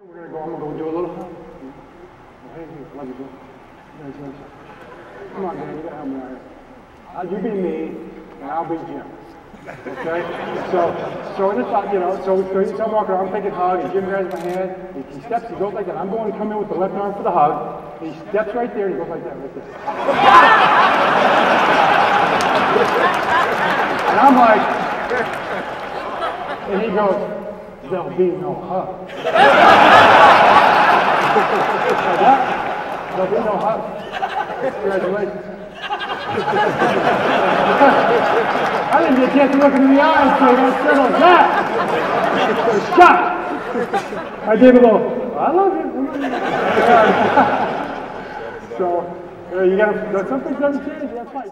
We're gonna go, I'm gonna go do a little. Oh, hey, you. Come on, man, you gotta help me out. Uh, you be me, and I'll be Jim. Okay? So, so in uh, you know, so, so, I'm walking around, I'm taking hug, and Jim grabs my hand, he, he steps, he goes like that. I'm going to come in with the left arm for the hug, he steps right there, and he goes like that, right there. and I'm like, and he goes, there'll be no hug. There'll be no hug. Congratulations. I didn't get a chance to look him in the eyes, so I said like that. Shot! I gave a little, I love you. so, uh, you got some things haven't changed, that's fine.